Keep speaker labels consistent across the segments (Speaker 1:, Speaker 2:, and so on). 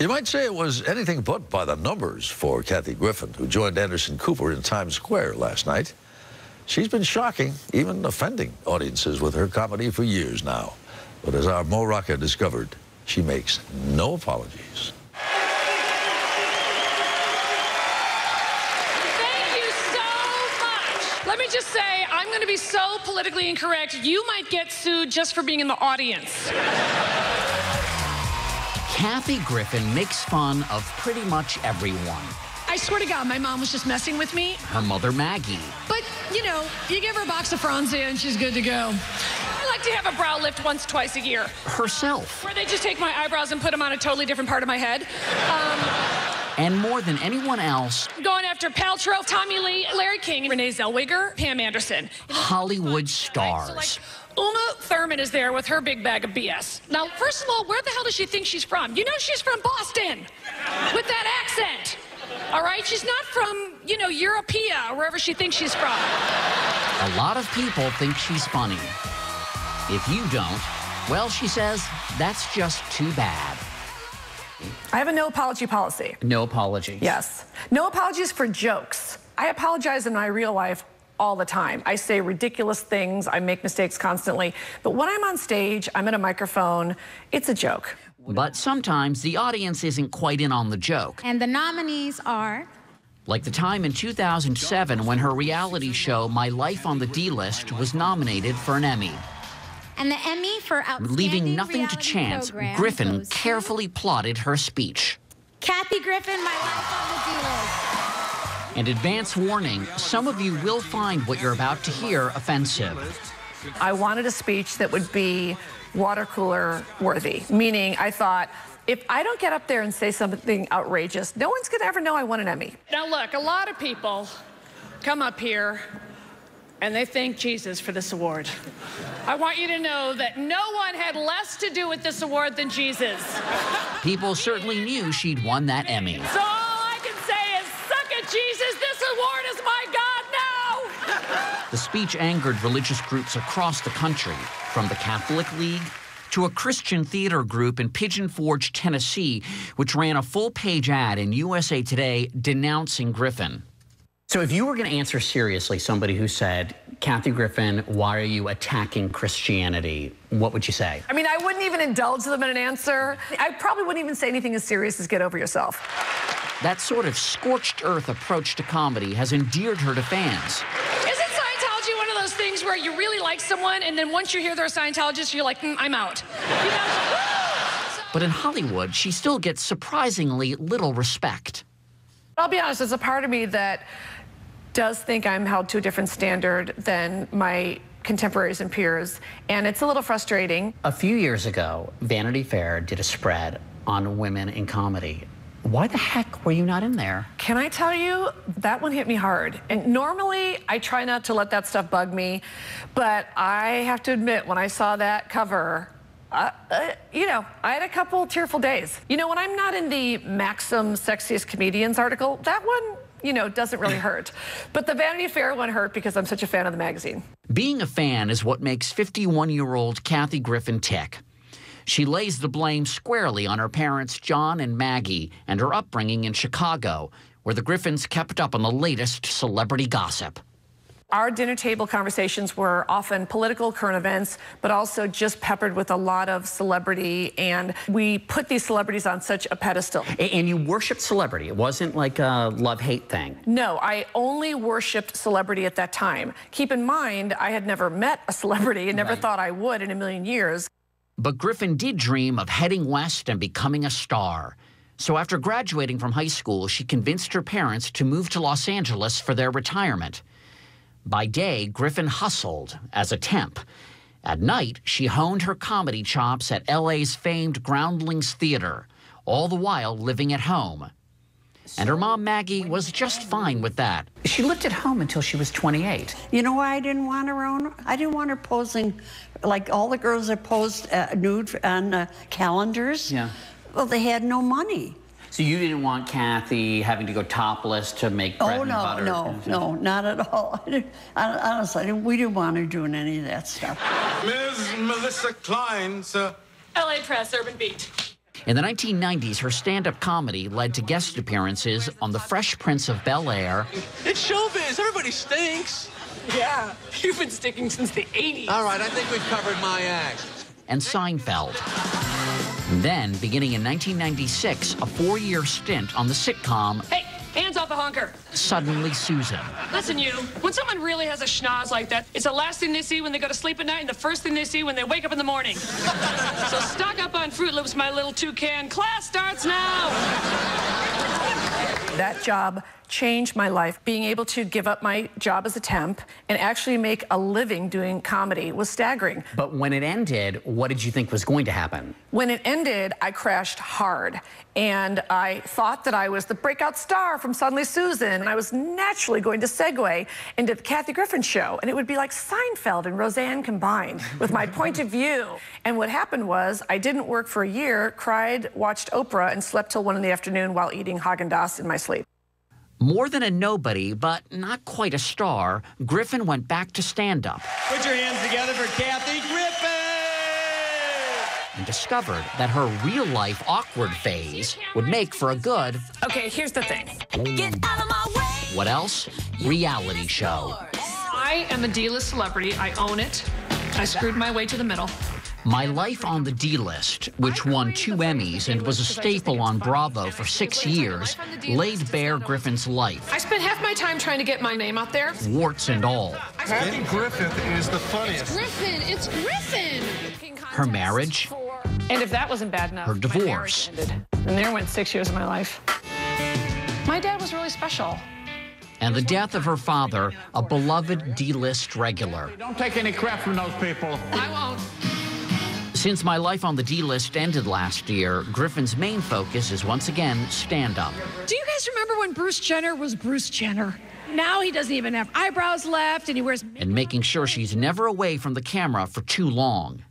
Speaker 1: You might say it was anything but by the numbers for Kathy Griffin, who joined Anderson Cooper in Times Square last night. She's been shocking, even offending audiences with her comedy for years now. But as our Mo Rocca discovered, she makes no apologies.
Speaker 2: Thank you so much. Let me just say, I'm going to be so politically incorrect, you might get sued just for being in the audience.
Speaker 3: Kathy Griffin makes fun of pretty much everyone.
Speaker 2: I swear to God, my mom was just messing with me.
Speaker 3: Her mother, Maggie.
Speaker 2: But, you know, you give her a box of Franzia and she's good to go. I like to have a brow lift once, twice a year,
Speaker 3: Herself.
Speaker 2: where they just take my eyebrows and put them on a totally different part of my head. Um,
Speaker 3: And more than anyone else,
Speaker 2: going after Paltrow, Tommy Lee, Larry King, Renee Zellweger, Pam Anderson.
Speaker 3: Hollywood
Speaker 2: So,
Speaker 3: stars.
Speaker 2: like, Uma Thurman is there with her big bag of BS. Now, first of all, where the hell does she think she's from? You know she's from Boston with that accent. All right? She's not from, you know, Europea or wherever she thinks she's from.
Speaker 3: A lot of people think she's funny. If you don't, well, she says, that's just too bad.
Speaker 4: I have a no apology policy.
Speaker 3: No apologies.
Speaker 4: Yes. No apologies for jokes. I apologize in my real life all the time. I say ridiculous things, I make mistakes constantly. But when I'm on stage, I'm at a microphone, it's a joke.
Speaker 3: But sometimes the audience isn't quite in on the joke.
Speaker 5: And the nominees are
Speaker 3: Like the time in 2007 when her reality show, My Life on the D List, was nominated for an Emmy.
Speaker 5: And the Emmy for outstanding
Speaker 3: Leaving nothing to chance, Griffin
Speaker 5: goes to
Speaker 3: carefully plotted her speech.
Speaker 5: Kathy Griffin, My Life on the D-List.
Speaker 3: And advance warning some of you will find what you're about to hear offensive.
Speaker 4: I wanted a speech that would be water cooler worthy, meaning I thought, if I don't get up there and say something outrageous, no one's gonna ever know I won an Emmy.
Speaker 2: Now, look, a lot of people come up here and they thank Jesus for this award. I want you to know that no one had less to do with this award than Jesus.
Speaker 3: People certainly knew she'd won that Emmy.
Speaker 2: So all I can say is, suck it, Jesus. This award is my God now.
Speaker 3: The speech angered religious groups across the country, from the Catholic League to a Christian theater group in Pigeon Forge, Tennessee, which ran a full page ad in USA Today denouncing Griffin. So, if you were going to answer seriously somebody who said, Kathy Griffin, why are you attacking Christianity? What would you say?
Speaker 4: I mean, I wouldn't even indulge them in an answer. I probably wouldn't even say anything as serious as get over yourself.
Speaker 3: That sort of scorched earth approach to comedy has endeared her to fans.
Speaker 2: Isn't Scientology one of those things where you really like someone and then once you hear they're a Scientologist, you're like, "Mm, I'm out. You know?
Speaker 3: But in Hollywood, she still gets surprisingly little respect.
Speaker 4: I'll be honest, there's a part of me that does think I'm held to a different standard than my contemporaries and peers, and it's a little frustrating.
Speaker 3: A few years ago, Vanity Fair did a spread on women in comedy. Why the heck were you not in there?
Speaker 4: Can I tell you, that one hit me hard. And normally, I try not to let that stuff bug me, but I have to admit, when I saw that cover, uh, uh, you know, I had a couple tearful days. You know, when I'm not in the Maxim Sexiest Comedians article, that one, you know, doesn't really hurt. But the Vanity Fair one hurt because I'm such a fan of the magazine.
Speaker 3: Being a fan is what makes 51 year old Kathy Griffin tick. She lays the blame squarely on her parents, John and Maggie, and her upbringing in Chicago, where the Griffins kept up on the latest celebrity gossip.
Speaker 4: Our dinner table conversations were often political, current events, but also just peppered with a lot of celebrity. And we put these celebrities on such a pedestal.
Speaker 3: And you worshiped celebrity. It wasn't like a love hate thing.
Speaker 4: No, I only worshiped celebrity at that time. Keep in mind, I had never met a celebrity and never
Speaker 3: Right.
Speaker 4: thought I would in a million years.
Speaker 3: But Griffin did dream of heading west and becoming a star. So after graduating from high school, she convinced her parents to move to Los Angeles for their retirement. By day, Griffin hustled as a temp. At night, she honed her comedy chops at LA's famed Groundlings Theater, all the while living at home. And her mom, Maggie, was just fine with that. She lived at home until she was 28.
Speaker 6: You know why I didn't want her on? I didn't want her posing like all the girls that posed uh, nude on uh, calendars.
Speaker 3: Yeah.
Speaker 6: Well, they had no money.
Speaker 3: So you didn't want Kathy having to go topless to make bread
Speaker 6: Oh no, no, no, not at all. I didn't, hon- honestly, I didn't- we didn't want her doing any of that stuff.
Speaker 7: Ms. Melissa Klein, sir.
Speaker 2: LA Press, Urban Beat.
Speaker 3: In the 1990s, her stand up comedy led to guest appearances on The Fresh Prince of Bel Air.
Speaker 7: It's showbiz. Everybody stinks.
Speaker 2: Yeah, you've been sticking since the 80s.
Speaker 7: All right, I think we've covered my act.
Speaker 3: And Seinfeld. And then, beginning in 1996, a four year stint on the sitcom
Speaker 2: Hey, hands off the honker.
Speaker 3: Suddenly Susan.
Speaker 2: Listen, you, when someone really has a schnoz like that, it's the last thing they see when they go to sleep at night and the first thing they see when they wake up in the morning. so stock up on Froot Loops, my little toucan. Class starts now.
Speaker 4: That job changed my life. Being able to give up my job as a temp and actually make a living doing comedy was staggering.
Speaker 3: But when it ended, what did you think was going to happen?
Speaker 4: When it ended, I crashed hard. And I thought that I was the breakout star from Suddenly Susan. And I was naturally going to segue into the Kathy Griffin show. And it would be like Seinfeld and Roseanne combined with my point of view. And what happened was I didn't work for a year, cried, watched Oprah, and slept till one in the afternoon while eating Haagen-Dazs in my sleep.
Speaker 3: More than a nobody, but not quite a star, Griffin went back to stand up
Speaker 8: Put your hands together for Kathy Griffin!
Speaker 3: and discovered that her real life awkward phase would make for a good,
Speaker 2: Okay, here's the thing.
Speaker 9: Get out of my way.
Speaker 3: what else? Reality show.
Speaker 2: I am a D-list celebrity. I own it. I screwed my way to the middle.
Speaker 3: My Life on the D List, which won two Emmys and was a staple on Bravo for six years, laid bare Griffin's life,
Speaker 2: I spent half my time trying to get my name out there.
Speaker 3: warts and all.
Speaker 10: Kathy Griffith is the funniest.
Speaker 2: Griffin, it's Griffin.
Speaker 3: Her marriage,
Speaker 4: And if that wasn't bad enough,
Speaker 3: Her divorce.
Speaker 4: marriage ended. And there went six years of my life. My dad was really special.
Speaker 3: and the death of her father, a beloved D List regular.
Speaker 8: Don't take any crap from those people.
Speaker 2: I won't.
Speaker 3: Since My Life on the D List ended last year, Griffin's main focus is once again stand up.
Speaker 2: Do you guys remember when Bruce Jenner was Bruce Jenner? Now he doesn't even have eyebrows left and he wears.
Speaker 3: and making sure she's never away from the camera for too long.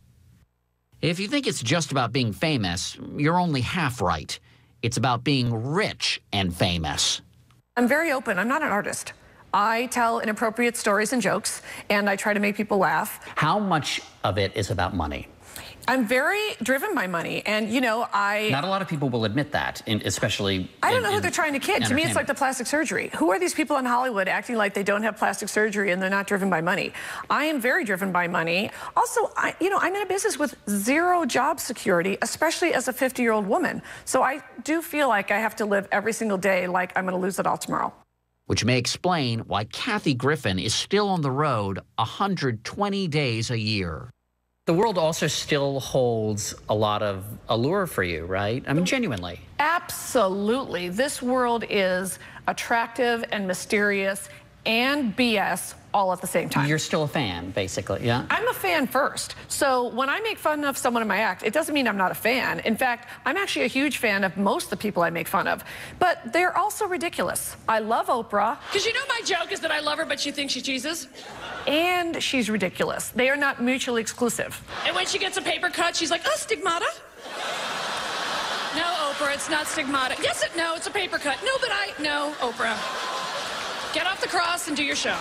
Speaker 3: If you think it's just about being famous, you're only half right. It's about being rich and famous.
Speaker 4: I'm very open. I'm not an artist. I tell inappropriate stories and jokes, and I try to make people laugh.
Speaker 3: How much of it is about money?
Speaker 4: I'm very driven by money, and you know, I
Speaker 3: Not a lot of people will admit that, in, especially.
Speaker 4: I don't
Speaker 3: in-
Speaker 4: know who they're trying to kid. To me, it's like the plastic surgery. Who are these people in Hollywood acting like they don't have plastic surgery and they're not driven by money? I am very driven by money. Also, I, you know, I'm in a business with zero job security, especially as a 50-year-old woman. So I do feel like I have to live every single day like I'm going to lose it all tomorrow.
Speaker 3: Which may explain why Kathy Griffin is still on the road 120 days a year.
Speaker 11: The world also still holds a lot of allure for you, right? I mean, genuinely.
Speaker 4: Absolutely. This world is attractive and mysterious and BS all at the same time.
Speaker 11: You're still a fan, basically, yeah?
Speaker 4: I'm a fan first. So when I make fun of someone in my act, it doesn't mean I'm not a fan. In fact, I'm actually a huge fan of most of the people I make fun of. But they're also ridiculous. I love Oprah,
Speaker 2: Because you know my joke is that I love her, but she thinks she's Jesus.
Speaker 4: and she's ridiculous. They are not mutually exclusive.
Speaker 2: And when she gets a paper cut, she's like, oh, stigmata. No, Oprah, it's not stigmata. Yes, it, no, it's a paper cut. No, but I, no, Oprah. Get off the cross and do your show.